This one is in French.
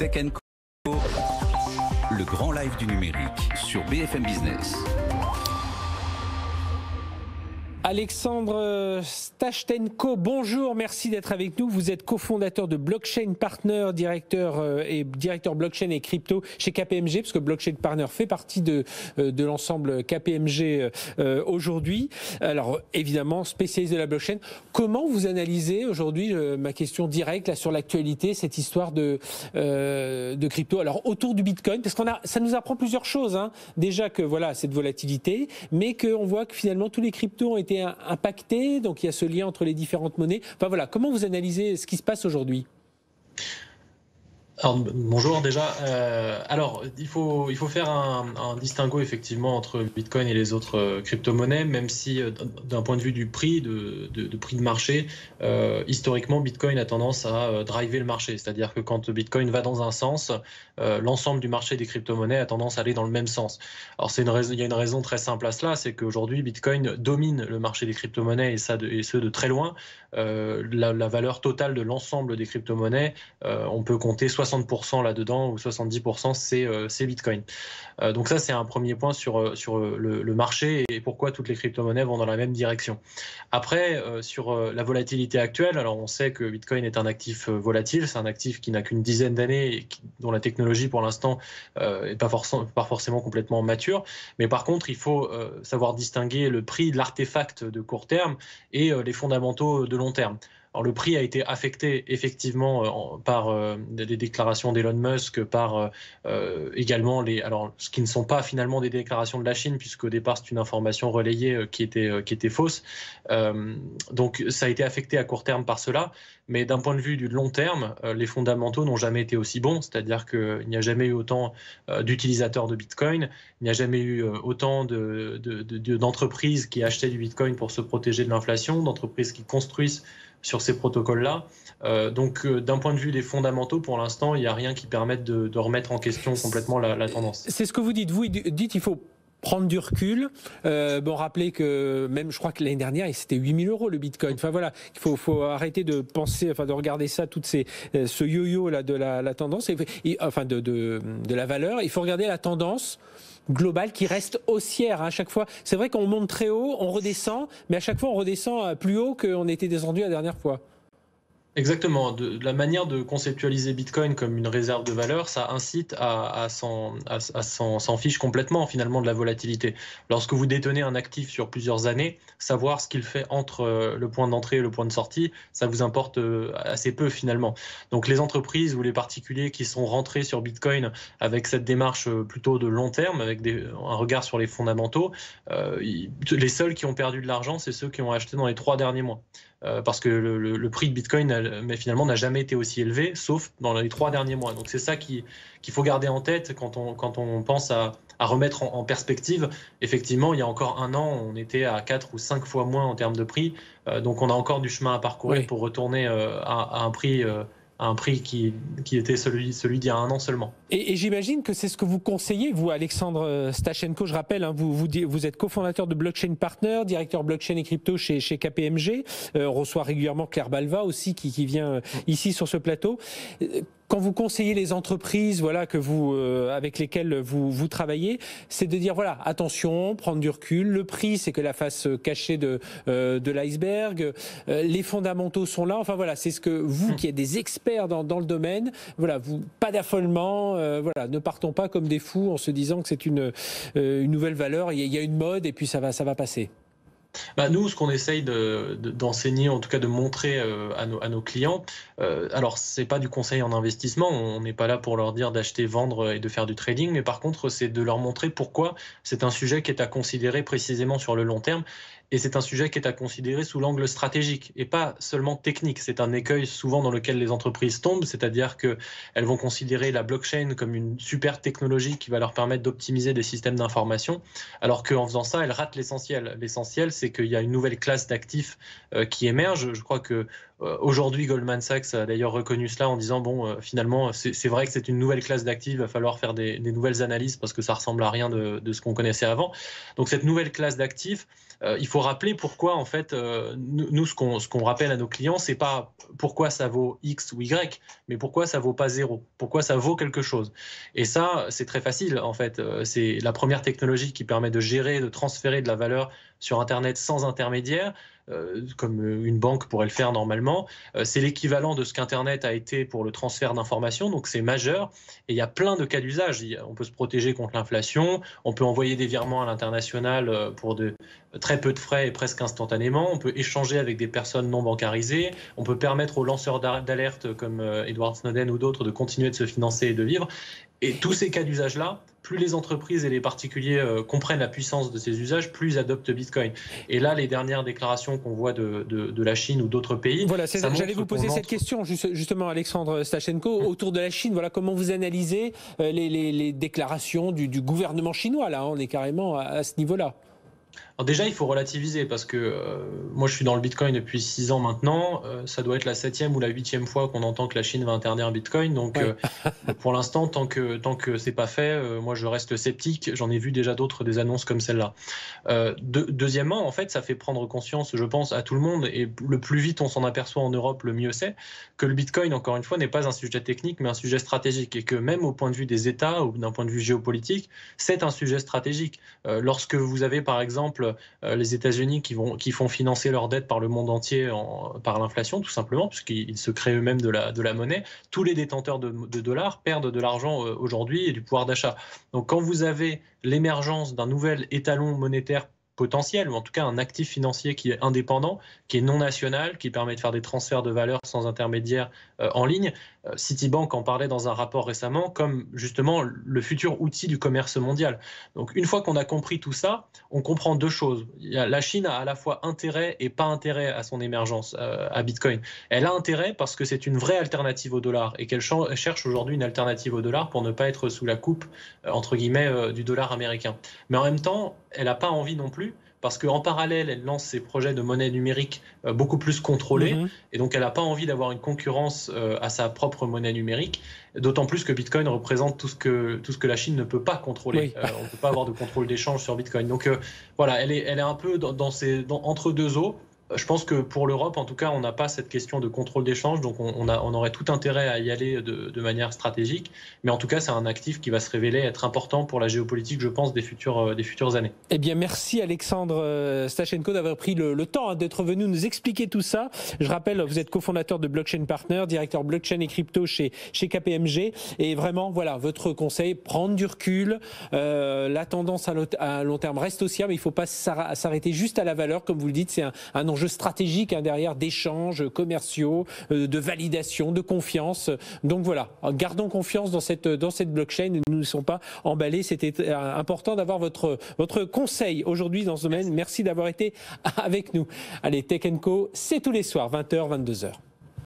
Tech Co. Le grand live du numérique sur BFM Business. Alexandre Stachtenko, bonjour, merci d'être avec nous. Vous êtes cofondateur de Blockchain Partner, directeur euh, et directeur blockchain et crypto chez KPMG, parce que Blockchain Partner fait partie de, euh, de l'ensemble KPMG euh, aujourd'hui. Alors évidemment, spécialiste de la blockchain. Comment vous analysez aujourd'hui, ma question directe là sur l'actualité, cette histoire de, de crypto? Alors autour du Bitcoin, parce qu'on a, ça nous apprend plusieurs choses. Hein. Déjà que voilà cette volatilité, mais qu'on voit que finalement tous les cryptos ont été impacté Donc il y a ce lien entre les différentes monnaies. Enfin voilà, comment vous analysez ce qui se passe aujourd'hui? Bonjour déjà. Euh, alors, il faut, il faut faire un, distinguo effectivement entre Bitcoin et les autres euh, crypto-monnaies, même si euh, d'un point de vue du prix, de, de, prix de marché, euh, historiquement, Bitcoin a tendance à driver le marché. C'est-à-dire que quand Bitcoin va dans un sens, l'ensemble du marché des crypto-monnaies a tendance à aller dans le même sens. Alors, une il y a une raison très simple à cela, c'est qu'aujourd'hui, Bitcoin domine le marché des crypto-monnaies et, et ce de très loin. La, valeur totale de l'ensemble des crypto-monnaies, on peut compter 60 60% là-dedans ou 70% euh, c'est Bitcoin. Euh, donc ça c'est un premier point sur, euh, sur le, marché et pourquoi toutes les crypto-monnaies vont dans la même direction. Après sur la volatilité actuelle, alors on sait que Bitcoin est un actif volatile, c'est un actif qui n'a qu'une dizaine d'années et dont la technologie pour l'instant n'est pas, forcément, pas forcément complètement mature. Mais par contre il faut savoir distinguer le prix de l'artefact de court terme et les fondamentaux de long terme. Alors, le prix a été affecté effectivement euh, par euh, des déclarations d'Elon Musk, par euh, également les, alors ce qui ne sont pas finalement des déclarations de la Chine, puisqu'au départ c'est une information relayée qui était qui était fausse. donc ça a été affecté à court terme par cela, mais d'un point de vue du long terme, les fondamentaux n'ont jamais été aussi bons, c'est-à-dire qu'il n'y a jamais eu autant d'utilisateurs de Bitcoin, il n'y a jamais eu autant d'entreprises de, de, qui achetaient du Bitcoin pour se protéger de l'inflation, d'entreprises qui construisent sur ces protocoles-là. Euh, donc, euh, d'un point de vue des fondamentaux, pour l'instant, il n'y a rien qui permette de, remettre en question complètement la, tendance. C'est ce que vous dites. Vous dites qu'il faut prendre du recul. Euh, bon, rappelez que même, je crois que l'année dernière, c'était 8000 euros le Bitcoin. Enfin voilà, il faut, arrêter de penser, enfin de regarder ça, toutes ces, ce yo-yo là de la, tendance, enfin de, la valeur. Il faut regarder la tendance globale qui reste haussière hein, à chaque fois. C'est vrai qu'on monte très haut, on redescend, mais à chaque fois on redescend plus haut qu'on était descendu la dernière fois. Exactement. La manière de conceptualiser Bitcoin comme une réserve de valeur, ça incite à, s'en fiche complètement finalement de la volatilité. Lorsque vous détenez un actif sur plusieurs années, savoir ce qu'il fait entre euh, le point d'entrée et le point de sortie, ça vous importe euh, assez peu finalement. Donc les entreprises ou les particuliers qui sont rentrés sur Bitcoin avec cette démarche euh, plutôt de long terme, avec un regard sur les fondamentaux, les seuls qui ont perdu de l'argent, c'est ceux qui ont acheté dans les trois derniers mois. Euh, parce que le, prix de Bitcoin, mais finalement, n'a jamais été aussi élevé, sauf dans les trois derniers mois. Donc c'est ça qu'il faut garder en tête quand on, quand on pense à, à remettre en, perspective. Effectivement, il y a encore un an, on était à quatre ou cinq fois moins en termes de prix. Euh, donc on a encore du chemin à parcourir pour retourner euh, à, à, un prix à un prix qui, qui était celui, celui d'il y a un an seulement. Et, j'imagine que c'est ce que vous conseillez, vous, Alexandre Stachenko, je rappelle, hein, vous, vous, vous, êtes cofondateur de Blockchain Partner, directeur blockchain et crypto chez, chez KPMG. Euh, on reçoit régulièrement Claire Balva aussi, qui, qui vient euh, ici sur ce plateau quand vous conseillez les entreprises, voilà que vous euh, avec lesquelles vous vous travaillez, c'est de dire voilà attention, prendre du recul. Le prix, c'est que la face cachée de euh, de l'iceberg. Euh, les fondamentaux sont là. Enfin voilà, c'est ce que vous, hmm. qui êtes des experts dans, dans le domaine, voilà, vous pas d'affolement. voilà, ne partons pas comme des fous en se disant que c'est une une nouvelle valeur. Il y, a une mode et puis ça va ça va passer. Bah nous, ce qu'on essaye d'enseigner, en tout cas de montrer euh, à, nos, clients, euh, alors c'est pas du conseil en investissement, on n'est pas là pour leur dire d'acheter, vendre et de faire du trading, mais par contre c'est de leur montrer pourquoi c'est un sujet qui est à considérer précisément sur le long terme et c'est un sujet qui est à considérer sous l'angle stratégique et pas seulement technique. C'est un écueil souvent dans lequel les entreprises tombent, c'est-à-dire qu'elles vont considérer la blockchain comme une super technologie qui va leur permettre d'optimiser des systèmes d'information, alors qu'en faisant ça, elles ratent l'essentiel. L'essentiel, c'est qu'il y a une nouvelle classe d'actifs euh, qui émerge. Je crois que Aujourd'hui, Goldman Sachs a d'ailleurs reconnu cela en disant bon, finalement, c'est vrai que c'est une nouvelle classe d'actifs, il va falloir faire des, nouvelles analyses parce que ça ressemble à rien de, ce qu'on connaissait avant. Donc cette nouvelle classe d'actifs, il faut rappeler pourquoi en fait, nous, ce qu'on rappelle à nos clients, c'est pas pourquoi ça vaut X ou Y, mais pourquoi ça vaut pas zéro, pourquoi ça vaut quelque chose. Et ça, c'est très facile en fait. C'est la première technologie qui permet de gérer, de transférer de la valeur sur Internet sans intermédiaire, euh, comme une banque pourrait le faire normalement. Euh, c'est l'équivalent de ce qu'Internet a été pour le transfert d'informations, donc c'est majeur. Et il y a plein de cas d'usage. On peut se protéger contre l'inflation, on peut envoyer des virements à l'international euh, pour de, très peu de frais et presque instantanément, on peut échanger avec des personnes non bancarisées, on peut permettre aux lanceurs d'alerte comme Edward Snowden ou d'autres de continuer de se financer et de vivre. Et tous ces cas d'usage-là, plus les entreprises et les particuliers euh, comprennent la puissance de ces usages, plus ils adoptent Bitcoin. Et là, les dernières déclarations qu'on voit de, de, la Chine ou d'autres pays. Voilà, j'allais vous poser cette question justement, Alexandre Stachenko, autour de la Chine. Voilà comment vous analysez euh, les, les, déclarations du, du, gouvernement chinois. Là, on est carrément à ce niveau-là déjà, il faut relativiser parce que euh, moi, je suis dans le Bitcoin depuis six ans maintenant. Euh, ça doit être la septième ou la huitième fois qu'on entend que la Chine va interdire Bitcoin. Donc, euh, pour l'instant, tant que tant que c'est pas fait, moi, je reste sceptique. J'en ai vu déjà d'autres des annonces comme celle-là. deuxièmement, en fait, ça fait prendre conscience, je pense, à tout le monde et le plus vite on s'en aperçoit en Europe, le mieux c'est que le Bitcoin, encore une fois, n'est pas un sujet technique, mais un sujet stratégique et que même au point de vue des États ou d'un point de vue géopolitique, c'est un sujet stratégique. lorsque vous avez, par exemple, euh, les États-Unis qui, font financer leur dette par le monde entier par l'inflation, tout simplement, puisqu'ils se créent eux-mêmes de la, de la monnaie. Tous les détenteurs de, de dollars perdent de l'argent euh, aujourd'hui et du pouvoir d'achat. Donc quand vous avez l'émergence d'un nouvel étalon monétaire potentiel, ou en tout cas un actif financier qui est indépendant, qui est non national, qui permet de faire des transferts de valeur sans intermédiaire euh, en ligne. Euh, Citibank en parlait dans un rapport récemment comme justement le futur outil du commerce mondial. Donc une fois qu'on a compris tout ça, on comprend deux choses. la Chine a à la fois intérêt et pas intérêt à son émergence euh, à Bitcoin. Elle a intérêt parce que c'est une vraie alternative au dollar et qu'elle cherche aujourd'hui une alternative au dollar pour ne pas être sous la coupe entre guillemets du dollar américain. Mais en même temps, elle n'a pas envie non plus parce qu'en parallèle, elle lance ses projets de monnaie numérique euh, beaucoup plus contrôlés, mhm. et donc elle n'a pas envie d'avoir une concurrence euh, à sa propre monnaie numérique, d'autant plus que Bitcoin représente tout ce que, tout ce que la Chine ne peut pas contrôler. Euh, on ne peut pas avoir de contrôle d'échange sur Bitcoin. Donc voilà, elle est, elle est un peu dans, ces, entre deux eaux. Je pense que pour l'Europe, en tout cas, on n'a pas cette question de contrôle d'échange, donc on, aurait tout intérêt à y aller de, manière stratégique. Mais en tout cas, c'est un actif qui va se révéler être important pour la géopolitique, je pense, des futures, euh, des futures années. Eh bien, merci Alexandre euh, Stachenko d'avoir pris le, temps hein, d'être venu nous expliquer tout ça. Je rappelle, vous êtes cofondateur de Blockchain Partner, directeur blockchain et crypto chez, chez KPMG. Et vraiment, voilà, votre conseil, prendre du recul. Euh, la tendance à, long terme reste haussière, mais il ne faut pas s'arrêter juste à la valeur. Comme vous le dites, c'est un, un enjeu stratégique hein, derrière d'échanges commerciaux, euh, de validation, de confiance. Donc voilà, gardons confiance dans cette, dans cette blockchain. Nous ne sommes pas emballés. C'était euh, important d'avoir votre, votre conseil aujourd'hui dans ce domaine. Merci d'avoir été avec nous. Allez, Tech Co, c'est tous les soirs, 20h, 22h.